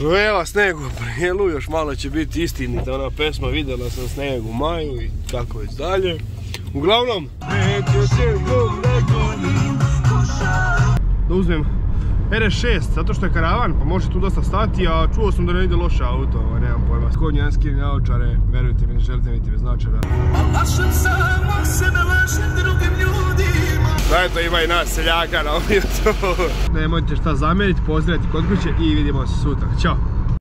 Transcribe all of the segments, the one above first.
Evo sneg u prijelu, još malo će biti istinita ona pesma, vidjela sam sneg u maju i tako već dalje. Uglavnom, da uzmem RS6, zato što je karavan, pa može tu dosta stati, a čuo sam da ne ide loše auto, nemam pojma. Skod jedan skini naočare, verujte mi, ne želite vidjeti bez naočara. Da eto ima i nas seljaka na ovom YouTube. Nemojte šta zamjeriti, pozdraviti kod kuće i vidimo se sutra. Ćao!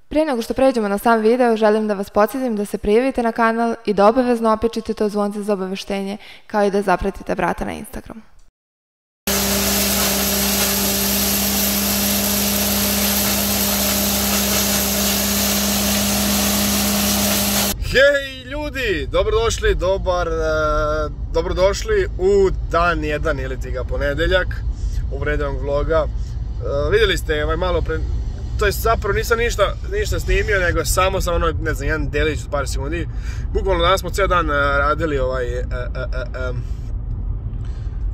Prije nego što pređemo na sam video, želim da vas podsjetim da se prijavite na kanal i da obavezno opečite to zvonce za obaveštenje, kao i da zapratite brata na Instagramu. Hej ljudi, dobrodošli, dobar, e, dobrodošli u dan jedan ili ti ga ponedeljak u vredenog vloga. E, vidjeli ste ovaj malo pre, to je zapravo nisam ništa, ništa snimio, nego samo sam ono, ne znam, jedan delić od par sekundi. Bukvalno danas smo cijel dan e, radili ovaj,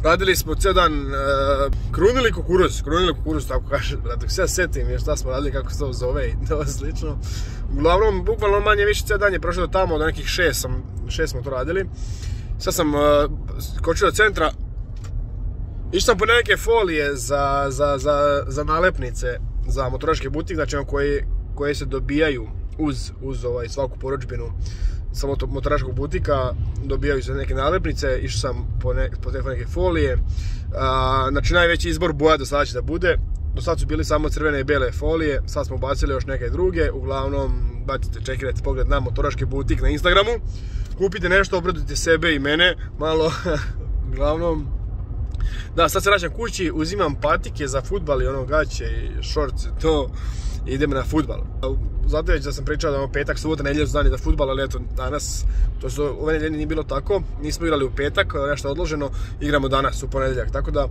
radili smo cijel dan krunili kukuruz, krunili kukuruz, tako kaže, dok se ja setim jer šta smo radili, kako se to zove i to slično. Uglavnom, bukvalno manje više cijel dan je prošlo tamo, do nekih šest, sam, šest smo to radili. Sad sam uh, skočio do centra, išao sam po neke folije za, za, za, za nalepnice za motoraški butik, znači ono koje, koje se dobijaju uz, uz ovaj, svaku poručbinu sa motoraškog butika, dobijaju se neke nalepnice, išao sam po, ne, po neke folije. A, znači najveći izbor boja do sada će da bude, do sad su bili samo crvene i bijele folije, sad smo bacili još neke druge, uglavnom bacite, čekirajte pogled na motoraški butik na Instagramu, kupite nešto, obradujte sebe i mene, malo, uglavnom, da, sad se vraćam kući, uzimam patike za futbal i ono gaće i šorce, to, idem na futbal. Zato već da sam pričao da ono petak, subota, nedjelju su dani za futbal, ali eto danas, to su ove nedjelje nije bilo tako, nismo igrali u petak, nešto odloženo, igramo danas u ponedjeljak, tako da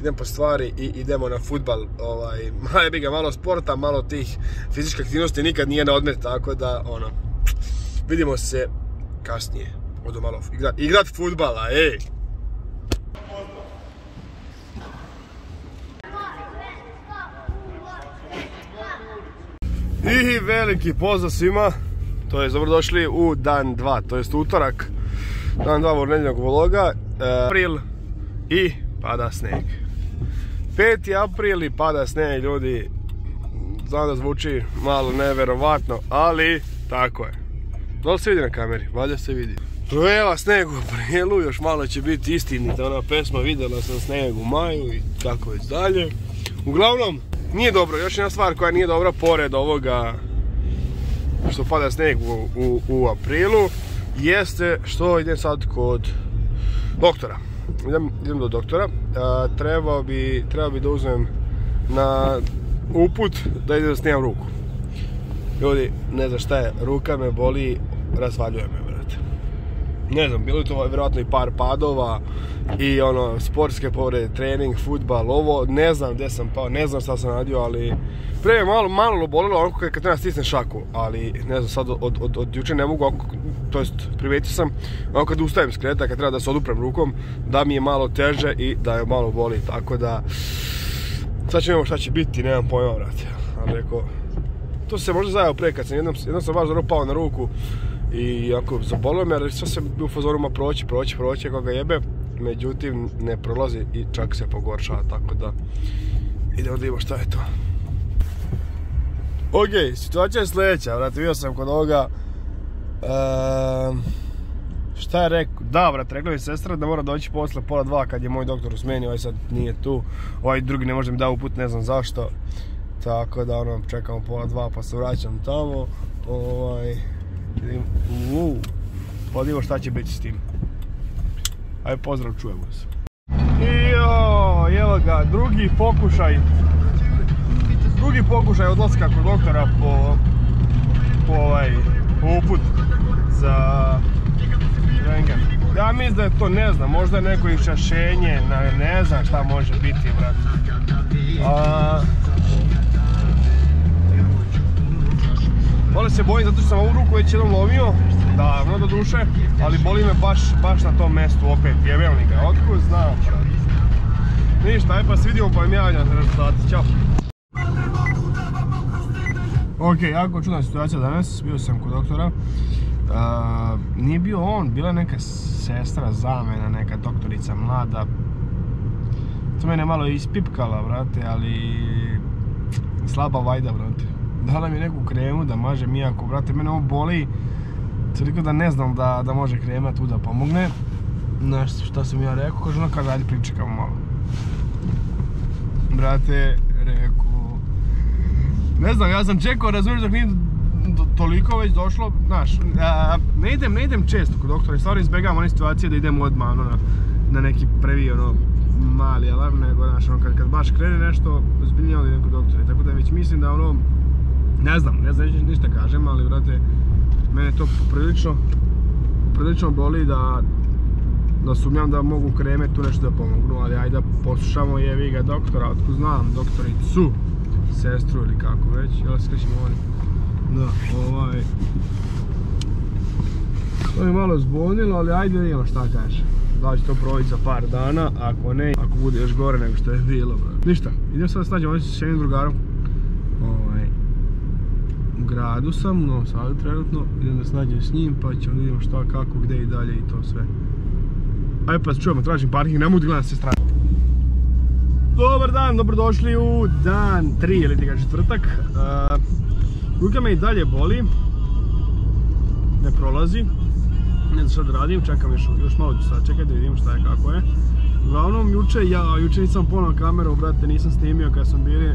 idem po stvari i idemo na futbal. Ovaj, malo bi ga malo sporta, malo tih fizičkih aktivnosti nikad nije na odmet, tako da ono, vidimo se kasnije. Odo malo igrat, igrat futbala, ej! I veliki pozdrav svima, to je dobrodošli u dan 2, to jest utorak, dan 2 vornedljnog vloga, e, april i pada sneg. 5. april i pada sneg ljudi, znam da zvuči malo neverovatno, ali tako je. Da li se vidi na kameri? Valjda se vidi. Evo sneg u aprilu, još malo će biti istinita ona pesma, vidjela sam sneg u maju i tako već dalje. Uglavnom, nije dobro, još jedna stvar koja nije dobra pored ovoga što pada sneg u, u, aprilu jeste što idem sad kod doktora. Idem, idem do doktora. trebao, bi, trebao bi da uzmem na uput da idem da snimam ruku. Ljudi, ne znam šta je, ruka me boli, razvaljuje me ne znam, bilo je to vjerojatno i par padova i ono, sportske povrede, trening, futbal, ovo, ne znam gdje sam pao, ne znam šta sam radio, ali prije malo, malo bolilo onako kad treba stisnem šaku, ali ne znam, sad od, od, od juče ne mogu, to jest primetio sam, ono kad ustajem s kreta, kad treba da se oduprem rukom, da mi je malo teže i da je malo boli, tako da sad ćemo šta će biti, nemam pojma, vrati, ali rekao, to se možda zajao prije kad sam jednom, jednom sam baš pao na ruku, i ako zabolio me, ali sve se u fazorima proći, proći, proći, kako ga jebe. Međutim, ne prolazi i čak se pogoršava, tako da idemo da vidimo šta je to. Ok, situacija je sljedeća, vrati, vidio sam kod ovoga ehm, Šta je rekao? Da, vrat, rekla mi sestra da mora doći posle pola dva kad je moj doktor u smeni, ovaj sad nije tu. Ovaj drugi ne može mi da uput, ne znam zašto. Tako da ono, čekamo pola dva pa se vraćam tamo. Ovaj, Uuu, pa šta će biti s tim. Ajde pozdrav, čujemo se. I evo ga, drugi pokušaj. Drugi pokušaj odlaska kod doktora po, po ovaj, uput za rengen. Ja mislim da je to, ne znam, možda neko išašenje, ne znam šta može biti, brat. A, se bojim zato što sam ovu ruku već jednom lomio, davno do duše, ali boli me baš, baš na tom mjestu opet, ga, otkud znam, Ništa, aj pa se vidimo pa im javljam rezultati, čao. Ok, jako čudna situacija danas, bio sam kod doktora. nije bio on, bila neka sestra zamena, neka doktorica mlada. To mene malo ispipkala, brate, ali slaba vajda, brate. Dala mi neku kremu da mažem iako, brate, mene ovo boli. Toliko da ne znam da, da može krema tu da pomogne. Znaš šta sam ja rekao, kaže ona kaže ajde pričekamo malo. Brate, rekao... Ne znam, ja sam čekao, razumiješ dok nije toliko već došlo, znaš, ne idem, ne idem često kod doktora, stvarno izbjegavam one situacije da idem odmah ono, na, neki previ ono, mali alarm, nego znaš, ono, kad, kad baš krene nešto, zbiljnije onda idem kod doktora, tako da već mislim da ono, ne znam, ne znam, ništa kažem, ali vrate, mene to prilično, prilično boli da, da sumnjam da mogu kreme tu nešto da pomognu, ali ajde da poslušamo jevi ga doktora, otko znam, doktoricu, sestru ili kako već, jel se krećemo ovdje. Da, ovaj... To je malo zbunilo, ali ajde vidimo šta kaže. Da će to proći za par dana, ako ne, ako bude još gore nego što je bilo, bro. Ništa, idem sad snađem ovdje s jednim drugarom. Ovaj, gradu sam, u Novom Sadu trenutno, idem da snađem s njim, pa ćemo vidimo šta, kako, gdje i dalje i to sve. Ajde pa se čujemo, tražim parking, ne mogu gledam se strane. Dobar dan, dobrodošli u dan 3 ili ga četvrtak. Ruka me i dalje boli. Ne prolazi. Ne znam šta da radim, čekam još, još malo ću sad čekati da vidim šta je kako je. Uglavnom, juče, ja, juče nisam ponao kameru, brate, nisam snimio kad sam bili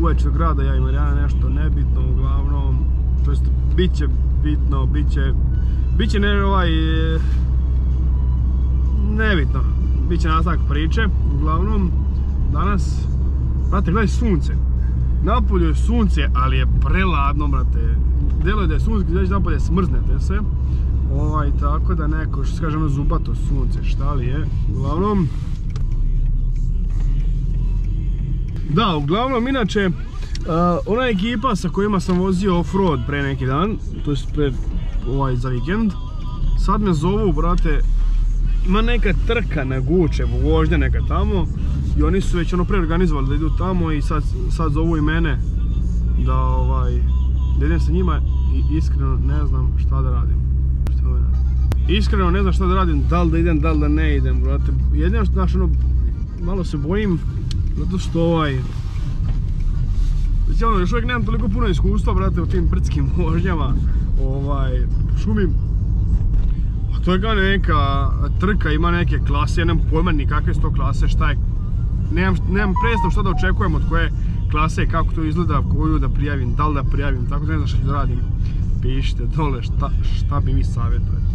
uveč do grada, ja i Marijana nešto nebitno, uglavnom, to jest, bit će bitno, bit će, bit će ne ovaj, nebitno, bit će nastavak priče, uglavnom, danas, brate, gledaj sunce, Napolju je sunce, ali je preladno, brate. je da je sunce, gdje napolje smrznete se. Ovaj, tako da neko, što se kaže ono zubato sunce, šta li je. Uglavnom... Da, uglavnom, inače, ona ekipa sa kojima sam vozio off-road pre neki dan, to je pre, ovaj, za vikend, sad me zovu, brate, ima neka trka na Guče, vožnja neka tamo, i oni su već ono preorganizovali da idu tamo i sad, sad zovu i mene da ovaj da idem sa njima i iskreno ne znam šta da radim. Šta radim? Iskreno ne znam šta da radim, da li da idem, da li da ne idem, brate. Jedino što, znaš, ono, malo se bojim, zato što ovaj... Znači, ono, još uvijek nemam toliko puno iskustva, brate, u tim brdskim vožnjama, ovaj, šumim. A to je kao neka trka, ima neke klase, ja nemam pojma ni kakve su to klase, šta je nemam, nemam predstav što da očekujem od koje klase, kako to izgleda, koju da prijavim, da li da prijavim, tako da ne znam što da radim. Pišite dole šta, šta bi mi savjetujete.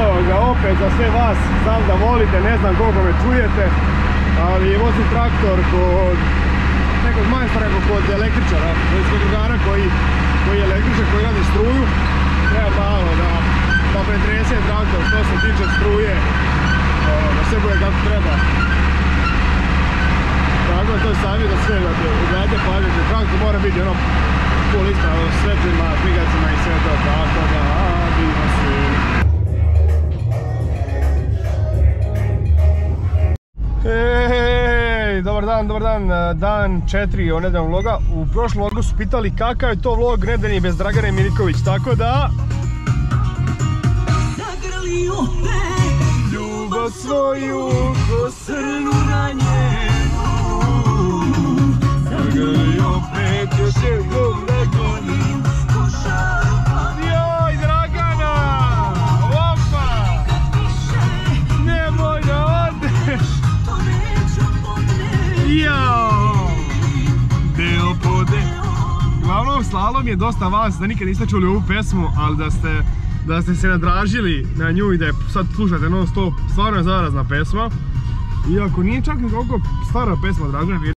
Evo ga opet za sve vas, znam da volite, ne znam koliko me čujete, ali vozim traktor kod nekog majstora, kod električara, kod drugara koji, koji je električar, koji radi struju. Treba malo da, da pretrese traktor što se tiče struje, da sve bude kako treba. Tako da to je savjet da sve da gledajte pažnje, traktor mora biti ono full lista svetlima, knjigacima i sve to, tako da divno svi. Hej, dobar dan, dobar dan, dan četiri o nedeljom vloga. U prošlom vlogu su pitali kakav je to vlog nedeljni bez Dragane Miliković, tako da... Zagrli svoju ko srnu ranjenu Zagrli opet još jednom Slalom je dosta vas da nikad niste čuli ovu pesmu, ali da ste da ste se nadražili na nju i da je sad slušate non stop, stvarno je zarazna pesma. Iako nije čak ni toliko stara pesma, drago mi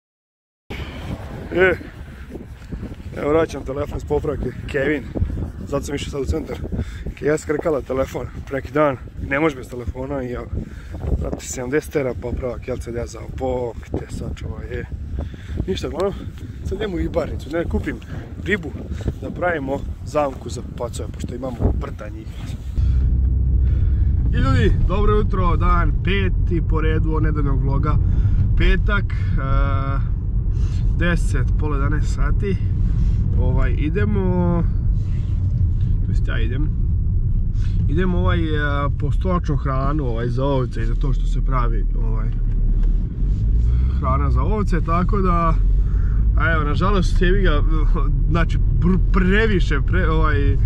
E, evo vraćam telefon s popravke, Kevin. Zato sam išao sad u centar. Ja skrkala telefon preki dan, ne može bez telefona i vrati 70 tera popravak, jel se dezao, bok te sačuvaj, je. Ništa, glavno, sad idemo u ibarnicu, ne kupim ribu da pravimo zamku za pacove, pošto imamo brda njih. I ljudi, dobro jutro, dan peti po redu od nedeljnog vloga, petak, 10, pola 11 sati. Ovaj, idemo... To ja idem. Idemo ovaj po stočnu hranu ovaj, za ovce i za to što se pravi ovaj, hrana za ovce, tako da a evo, nažalost, je ga, znači, previše, pre, ovaj,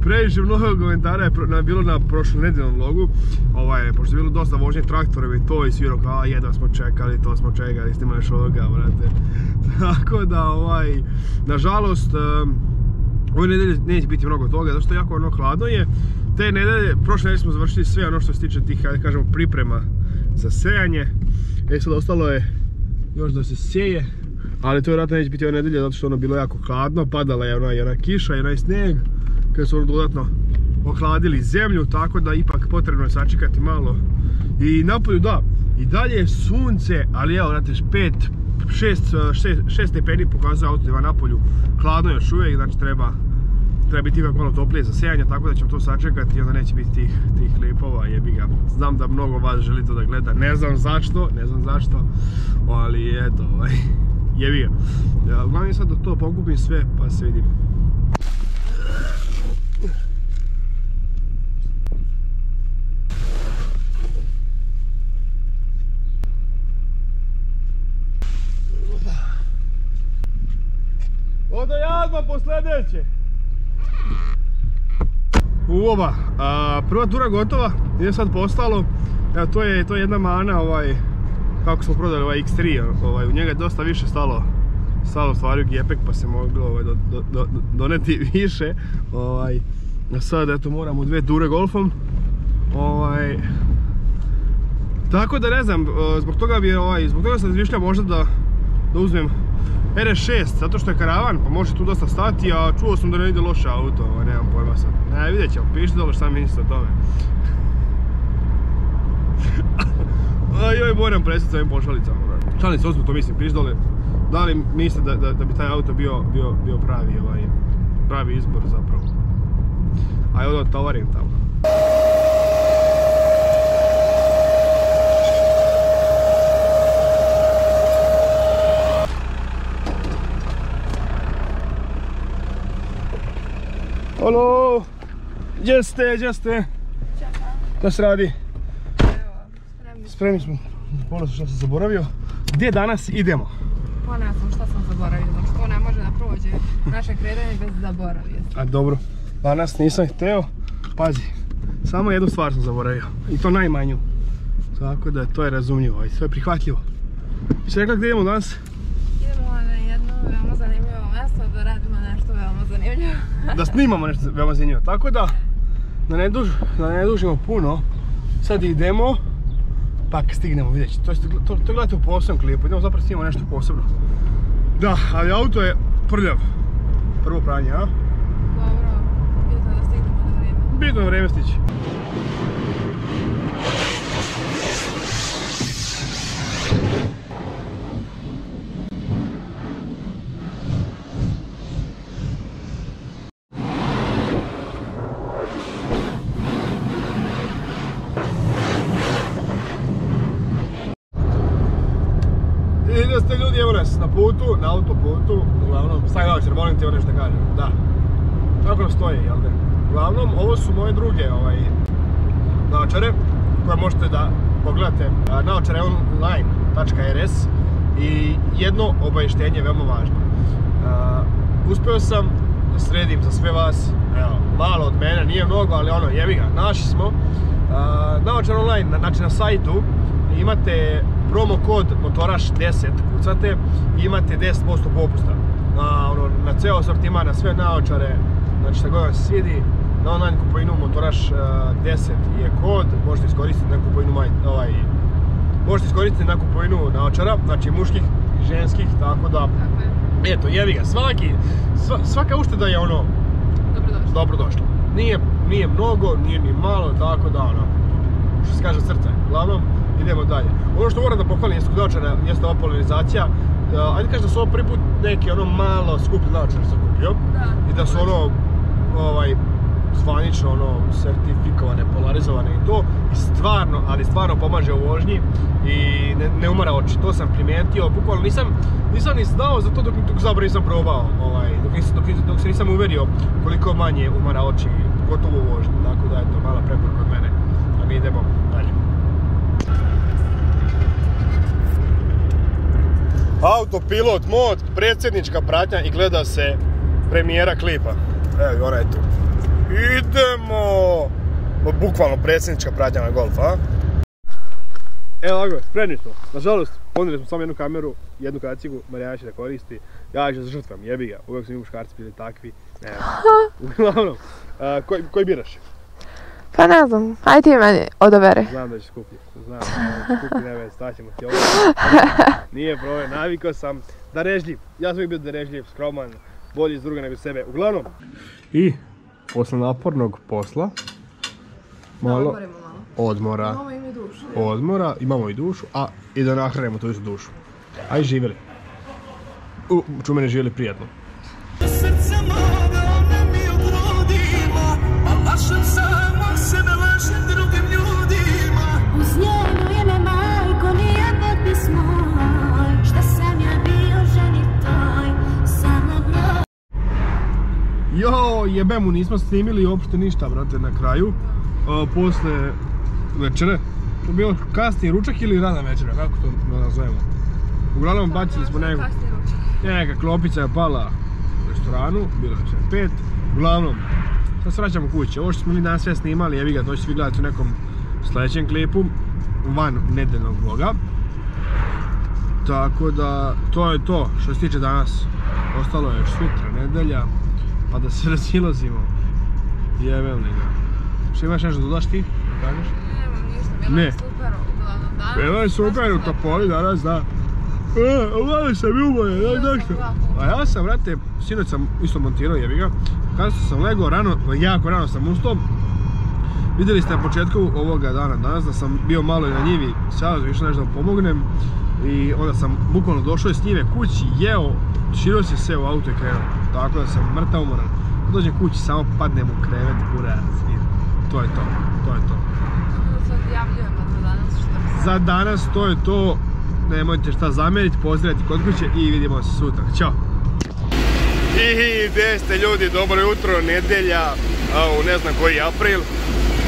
previše mnogo komentara je bilo na prošlom nedeljnom vlogu, ovaj, pošto je bilo dosta vožnje traktorima i to i svi kao, a jedva smo čekali, to smo čekali, snima još ovoga, brate. Tako da, ovaj, nažalost, ove nedelje neće biti mnogo toga, zato što jako ono hladno je. Te nedelje, prošle nedelje smo završili sve ono što se tiče tih, kažemo, priprema za sejanje. E sad ostalo je još da se seje, ali to vjerojatno neće biti ove nedelje zato što ono bilo jako hladno, padala je ona, ona kiša i onaj snijeg kada su ono dodatno ohladili zemlju, tako da ipak potrebno je sačekati malo. I napolju da, i dalje je sunce, ali evo, znate, 5, 6 stepeni pokazuje auto na napolju, hladno još uvijek, znači treba treba biti ipak malo toplije za sejanje, tako da ćemo to sačekati i onda neće biti tih, tih lipova, jebi ga. Znam da mnogo vas želi to da gleda, ne znam zašto, ne znam zašto, ali eto, ovaj, jebi ga. Ja, uglavnom sad da to pokupim sve, pa se vidim. Odo ja po sljedeće. U oba, prva tura gotova, nije sad postalo. Evo to je, to je jedna mana ovaj, kako smo prodali ovaj X3, ovaj, u njega je dosta više stalo stalo stvari u gepek pa se moglo ovaj, doneti više. Ovaj, a sad eto moramo dve ture golfom. Ovaj, tako da ne znam, zbog toga bi ovaj, zbog toga sam razmišljao možda da, da uzmem RS6, zato što je karavan, pa može tu dosta stati, a čuo sam da ne ide loše auto, nemam pojma sad. Ne, vidjet ćemo, pišite dole šta mislite o tome. joj, moram presjeti s ovim pošalicama, Šalice, ozbiljno to mislim, piš dole, da li mislite da, da, bi taj auto bio, bio, bio pravi, ovaj, pravi izbor zapravo. A onda tovarim tamo. Gdje ste, gdje ste? Šta se radi? Evo, spremni. smo. Ponosno što sam zaboravio. Gdje danas idemo? Ponela sam što sam zaboravio, znači to ne može da prođe naše kredanje bez zaboravio. A dobro, danas nisam hteo, pazi, samo jednu stvar sam zaboravio. I to najmanju. Tako da to je razumljivo i sve je prihvatljivo. I se rekla gdje idemo danas? Idemo na jedno veoma zanimljivo mjesto da radimo nešto veoma zanimljivo. da snimamo nešto veoma zanimljivo. Tako da, da ne, da ne dužimo puno, sad idemo pa stignemo vidjet ćete. To, to, to gledate u posebnom klipu, idemo zapravo snimamo nešto posebno. Da, ali auto je prljav. Prvo pranje, a? Dobro, bitno da stignemo na vrijeme. Bitno na vrijeme stići. na putu, na autoputu, uglavnom, staj naočar, molim ti ovo nešto da kažem, da. Kako nam stoji, jel da? Uglavnom, ovo su moje druge ovaj, naočare, koje možete da pogledate naočareonline.rs i obavještenje veoma važno. uspio sam da sredim za sve vas, malo od mene, nije mnogo, ali ono, jevi ga, naši smo. Uh, online, znači na sajtu, imate promo kod motoraš 10 kucate imate 10% popusta na, ono, na ceo sortima, na sve naočare, znači šta god vam svidi, na online kupovinu motoraš 10 e, je kod, možete iskoristiti na kupovinu ovaj, možete iskoristiti na kupovinu naočara, znači muških ženskih, tako da, eto, jevi ga, svaki, svaka ušteda je ono, dobrodošla. Nije, nije mnogo, nije ni malo, tako da ono, što se kaže srce, uglavnom, idemo dalje. Ono što moram da pohvalim jest naočara, jeste ova polarizacija. Ajde kaži da su ovo prvi put neki ono malo skuplji naočar sam kupio. I da su ono, ovaj, zvanično ono sertifikovane, polarizovane i to i stvarno, ali stvarno pomaže u vožnji i ne, ne umara oči, to sam primijetio, bukvalno nisam, nisam ni znao za to dok, dok zapravo nisam probao, ovaj, dok, nisam, dok, dok se nisam uverio koliko manje umara oči, pogotovo u vožnji, tako da je to mala preporuka od mene, a mi idemo dalje. Autopilot mod, predsjednička pratnja i gleda se premijera klipa. Evo, ona je tu. Idemo! Bukvalno predsjednička pratnja na golf, a? Evo ovako, spremni smo. Nažalost, ponudili smo samo jednu kameru, jednu kacigu, Marijana će da koristi. Ja ću zažrtvam, jebi ga. Uvijek su mi muškarci bili takvi. Ne, uglavnom, a, koji, koji biraš? Pa ne znam, aj ti meni odaberi. Znam da će skuplji. Znam da će skuplji, ne već, staćemo ti ovo. Nije problem, navikao sam. Darežljiv. Ja sam uvijek bio darežljiv, skroman, bolji iz druga nego sebe. Uglavnom. I, posle napornog posla, malo odmora. i dušu. Odmora, imamo i dušu, a i da nahranimo tu istu dušu. Aj živjeli. U, čumene živjeli prijatno. Jo, jebe mu, nismo snimili uopšte ništa, brate, na kraju. A, posle večere. To je bilo kasni ručak ili rana večera, kako to nazovemo. Uglavnom bacili smo neku... Neka klopica je pala u restoranu, bilo je pet. Uglavnom, sad se vraćamo kući. Ovo što smo mi danas sve snimali, evi ga, to ćete vi gledati u nekom sljedećem klipu, van nedeljnog vloga. Tako da, to je to što se tiče danas. Ostalo je još sutra, nedelja, pa da se razilazimo. Jebem li ga. Što imaš nešto dodaš ti? Kažeš? Nemam ništa, bilo Ne. je super uglavnom danas. Bilo je super u Topoli danas, da. E, uglavnom sam umoran, znaš zašto? A ja sam, vrate, sinoć sam isto montirao, jebi ga. Kada sam legao rano, jako rano sam ustao. Vidjeli ste na početku ovoga dana danas da sam bio malo i na njivi, sada sam išao nešto da pomognem. I onda sam bukvalno došao iz njive kući, jeo, širo se sve u auto i krenuo. Tako da sam mrtav umoran. Dođem kući, samo padnem u krevet, kurac i to je to, to je to. Odjavljujemo za danas što bi. Za danas to je to. Nemojte šta zamjeriti, pozdraviti kod kuće i vidimo se sutra. Ćao! I gdje ste ljudi, dobro jutro, nedelja, u ne znam koji april.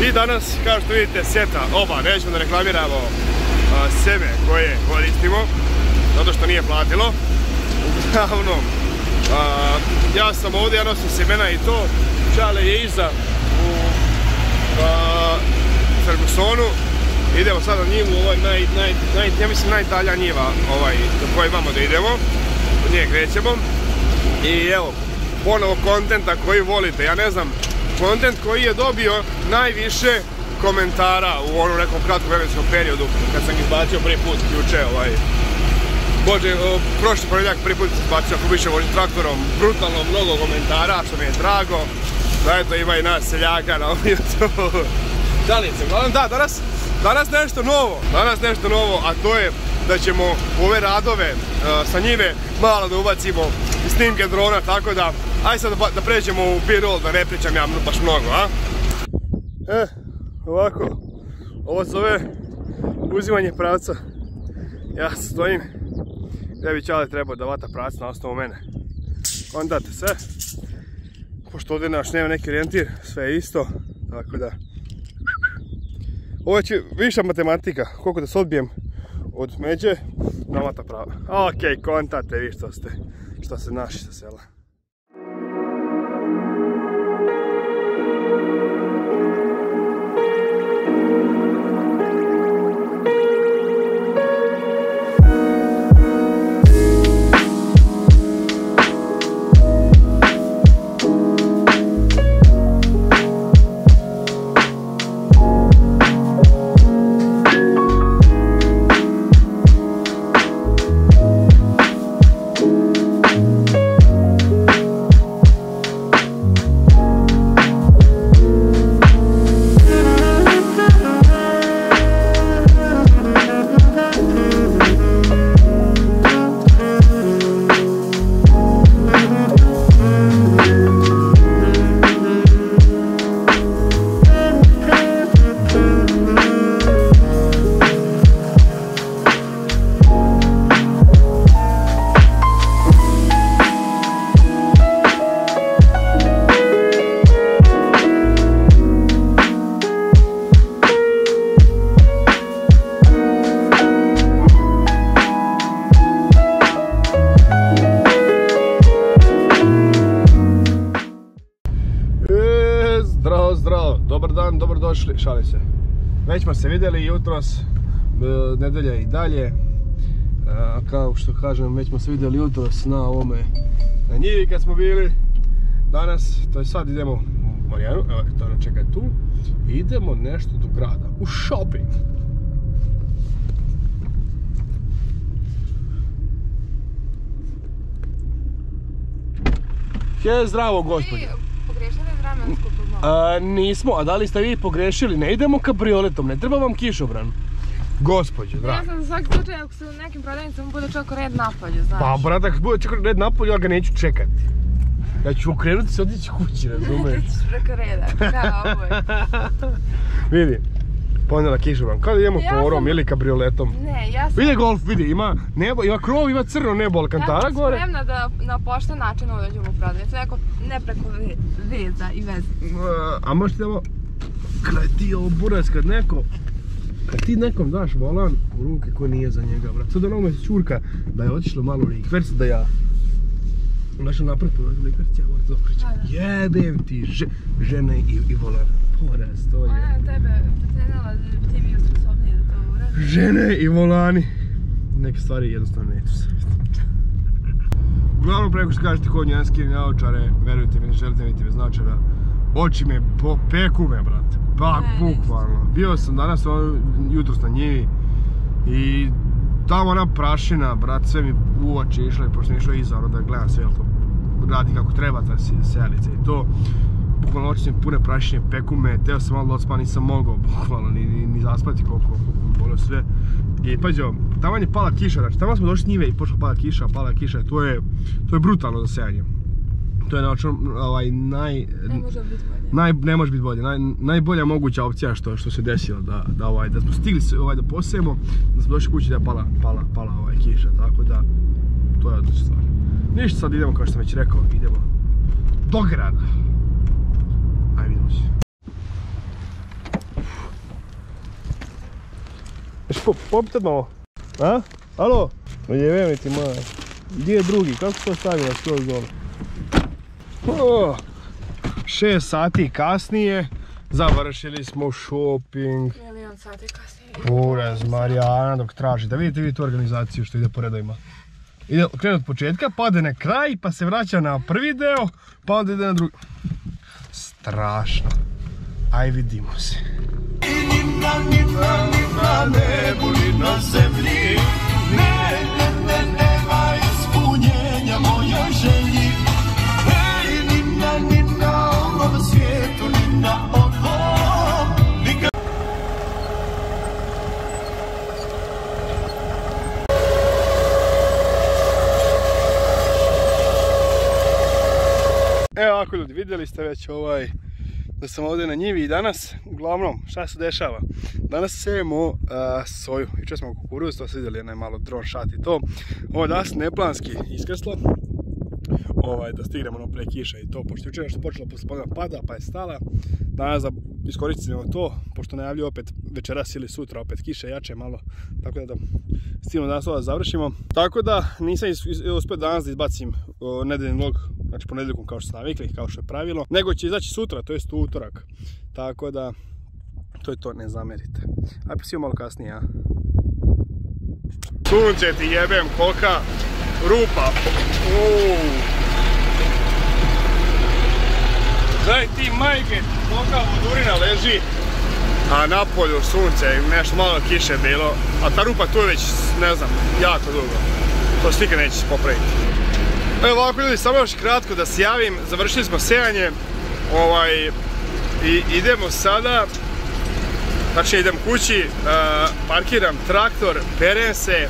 I danas, kao što vidite, seta oba, nećemo da reklamiramo a, seme koje koristimo, zato što nije platilo. Uglavnom, ja sam ovdje, ja nosim semena i to, Čale je iza u Fergusonu. Idemo sad na njivu, ovo je naj, ja mislim najdalja njiva ovaj, do koje imamo da idemo. Od nje krećemo. I evo, ponovo kontenta koji volite, ja ne znam, kontent koji je dobio najviše komentara u onom nekom kratkom vremenskom periodu kad sam izbacio prvi put juče ovaj Bože, prošli ponedjeljak prvi put ako više vozim traktorom, brutalno mnogo komentara, što mi je drago. Da eto ima i nas seljaka na ovom YouTube. Šalim se, uglavnom da, danas, danas nešto novo, danas nešto novo, a to je da ćemo u ove radove e, sa njive malo da ubacimo snimke drona, tako da, aj sad da, da pređemo u B-roll, da ne pričam ja baš mnogo, a? E, ovako, ovo zove uzimanje pravca. Ja stojim, gdje bi Čale trebao da vata pravac na osnovu mene. Kontate sve, pošto ovdje naš nema neki orijentir, sve je isto, tako da ovo će viša matematika, koliko da se odbijem od međe, navata prava. Ok, kontate vi što ste, što ste naši sa sela. Već smo se vidjeli jutros, e, nedelja i dalje. E, kao što kažem, već smo se vidjeli jutros na ovome, na njivi kad smo bili. Danas, to je sad idemo u Marijanu, evo to nas čeka tu. Idemo nešto do grada, u shopping. Je, zdravo gospođo. A, nismo, a da li ste vi pogrešili? Ne idemo kabrioletom, ne treba vam kišobran. Gospođo, Ja draga. sam za svaki slučaj ako se u nekim prodavnicama bude čak red napolju, znaš. Pa, bratak, bude čekati red napolju, ja ga neću čekati. Ja ću okrenuti se otići kući, razumiješ? Ti ćeš preko reda, kao uvijek. Vidi, ponela kišobran. Kada idemo Ja porom sam- ili kabrioletom? Ne, ja sam... Vidi golf, vidi, ima nebo, ima krov, ima crno nebo Alcantara ja sam gore. spremna da na pošten način uveđem u prodavnicu, neko, ne preko ve- veza i veze. A možeš idemo, kad ti ovo burac, kad neko, kad ti nekom daš volan u ruke ko nije za njega, brat. Sad ono me čurka da je otišlo malo likverc da ja Našao napred po likverc, ja moram to da. Jebem ti, že, žene i, i volan. Poraz, to Ona je. je tebe procenila da ti bio sposobniji da to uradiš. Žene i volani. Neke stvari jednostavno neću se. Uglavnom preko što kažete kod njanski naočare, verujte mi, ne želite vidjeti bez naočara. Oči me po, peku me, brate. Pa, bukvalno. Bio sam danas ono, jutros na njivi i tamo ona prašina, brat, sve mi u oči išlo i pošto sam išao iza, ono da gledam sve, jel to radi kako treba ta se- sejalica i to. Bukvalno oči su mi pune prašine, peku me, teo sam malo da odspavam, nisam mogao, bukvalno, ni, ni, ni zaspati koliko, koliko bolio sve. I pađe, tamo je pala kiša, znači tamo smo došli njive i počela pada kiša, pala kiša, to je, to je brutalno za sejanje. To je znači, ovaj, naj, Ne može biti bolje. Naj, ne može biti bolje, naj, najbolja moguća opcija što, što se desilo da, da, ovaj, da smo stigli se, ovaj, da posijemo, da smo došli kući da je pala, pala, pala ovaj, kiša, tako da to je odlična stvar. Ništa sad idemo kao što sam već rekao, idemo do grada. Ajde vidimo se. Ješ po, popite malo? A? Alo? Mi ti moja. Gdje je drugi? Kako si to stavila skroz dole? Oh. 6 sati kasnije završili smo shopping. Milion sati kasnije. Uraz Marijana dok traži. Da vidite vi tu organizaciju što ide po redovima. Ide krene od početka, pa ode na kraj, pa se vraća na prvi deo, pa onda ide na drugi. Strašno. Aj vidimo se. Ni na, ni na, ni na zemlji Ne, ne, ne, nema Evo ovako ljudi, vidjeli ste već ovaj da sam ovdje na njivi i danas, uglavnom, šta se dešava? Danas sejemo soju, jučer smo kukuruz, to se vidjeli, onaj malo dron šat i to. Ovo je danas neplanski iskrslo, ovaj, da stignemo ono pre kiša i to, pošto je nešto počelo posle pada, pa je stala. Danas da iskoristimo to, pošto najavljuju opet večeras ili sutra opet kiše jače malo, tako da da stigamo danas ovo završimo. Tako da nisam is- is- uspio danas da izbacim nedeljni vlog, znači ponedjeljkom kao što ste navikli, kao što je pravilo, nego će izaći sutra, to jest utorak. Tako da, to je to, ne zamerite. Ajde pa malo kasnije, a? Sunce ti jebem, kolika rupa. Uuu. Daj ti majke, kolika vodurina leži. A na polju sunce, nešto malo kiše bilo. A ta rupa tu je već, ne znam, jako dugo. To se nikad neće popraviti. Evo ovako ljudi, samo još kratko da se javim. Završili smo sejanje. Ovaj, I idemo sada Znači idem kući, e, parkiram traktor, perem se,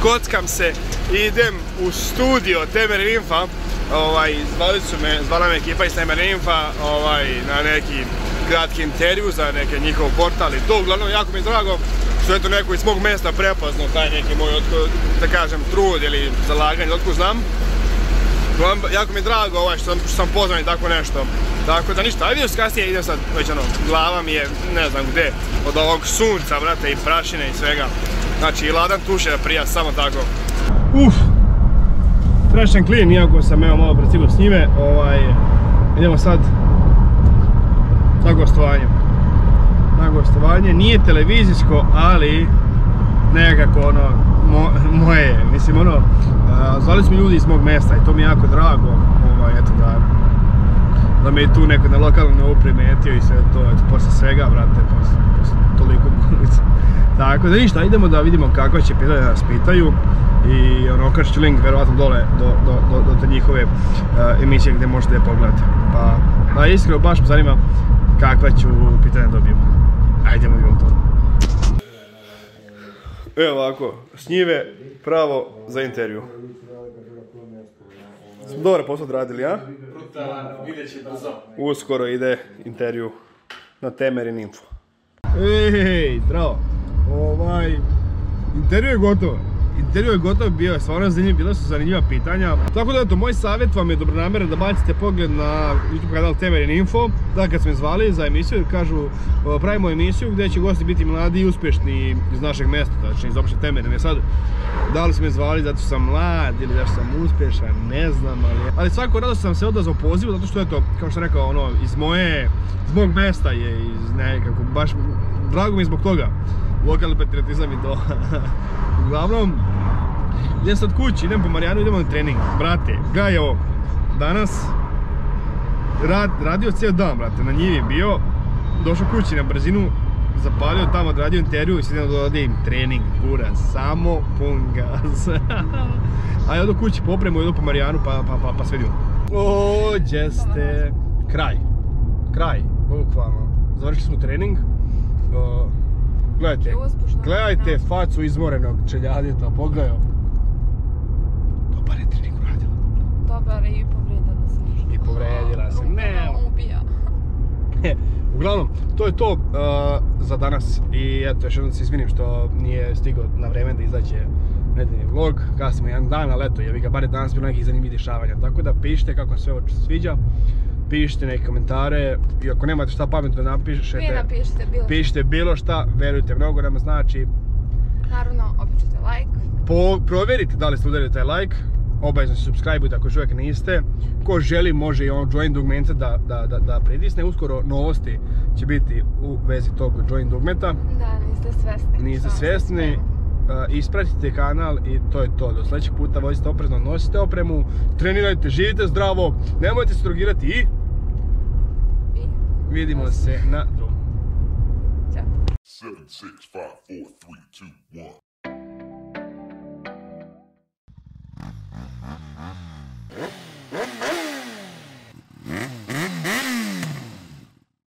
skockam se idem u studio Temer Infa. Ovaj, zvali su me, zvala me ekipa iz Temer Infa ovaj, na neki kratki intervju za neki njihov portal i to uglavnom jako mi je drago što je to neko iz mog mjesta prepoznao taj neki moj, otko- da kažem, trud ili zalaganje, otkud znam. Uglavnom, jako mi je drago ovaj što što sam pozvan i tako nešto. Tako da ništa, ajde još kasnije idem sad, već ono, glava mi je ne znam gdje, od ovog sunca, brate, i prašine i svega. Znači, i ladan tuše prija, samo tako. Uf, and clean, iako sam evo malo precilo s njime, ovaj, idemo sad sa gostovanjem. na gostovanje. Nije televizijsko, ali nekako ono, mo- moje je. Mislim ono, a, zvali smo ljudi iz mog mjesta i to mi je jako drago. Ovaj, eto da, da me i tu neko na lokalnom novu i sve to, eto, posle svega, brate, posle, posle toliko kulica. Tako da ništa, idemo da vidimo kakva će pitanja nas pitaju i ono, okažit ću link vjerovatno dole do, do, do, do te njihove uh, emisije gdje možete je pogledati. Pa, pa iskreno baš me zanima kakva ću pitanja dobiju. Ajdemo vidimo to. Evo ovako, s njive pravo za intervju. Smo dobro posao odradili, a? Uskoro ide intervju na Temerin Info. Ej, zdravo. Ovaj, intervju je gotov. Intervju je gotov, bio je stvarno zanimljiv, bila su zanimljiva pitanja. Tako da eto, moj savjet vam je dobronamjeran da bacite pogled na YouTube kanal Temerin Info. Da, kad smo zvali za emisiju, kažu pravimo emisiju gdje će gosti biti mladi i uspješni iz našeg mjesta, znači iz opšte Temerin. E sad, da li su me zvali zato što sam mlad ili zato što sam uspješan, ne znam, ali... Ali svako rado sam se odazvao pozivu zato što eto, kao što sam rekao, ono, iz moje, iz mog mjesta je, iz nekako, baš, drago mi je zbog toga. Lokalni patriotizam i to. Uglavnom, idem sad kući, idem po Marijanu, idemo na trening. Brate, gledaj ovo, danas rad, radio cijel dan, brate, na njivi bio, došao kući na brzinu, zapalio tamo, odradio intervju i idem da trening, bura, samo pun gas. A ja odo kući po opremu, idu po Marijanu, pa, pa, pa, pa sve vidimo. Ođe ste, kraj, kraj, bukvalno. Završili smo trening. Gledajte, gledajte facu izmorenog čeljadita, pogledaj ovo. Dobar je trening uradila. Dobar i povrijedila se. I povrijedila se. Ne. ubija. Uglavnom, to je to uh, za danas i eto, još jednom se izvinim što nije stigao na vrijeme da izađe nedeljni vlog, kasnimo jedan dan, ali eto, jevi ga, bar je danas bilo nekih zanimljivih dešavanja, tako da pišite kako sve ovo sviđa, pišite neke komentare i ako nemate šta pametno da napišete, napišite bilo pišite bilo šta, verujte, mnogo nam znači, Naravno, opičite like. po, provjerite da li ste udarili taj like, obavezno se subscribe ako još uvijek niste. Ko želi može i ono join dugmenta da, da, da, da pritisne. Uskoro novosti će biti u vezi tog join dugmenta. Da, niste svesni. Niste svjesni. Uh, ispratite kanal i to je to. Do sljedećeg puta vozite oprezno, nosite opremu, trenirajte, živite zdravo, nemojte se drogirati I Vidimo se na drugom. Ćao. Mm-hmm.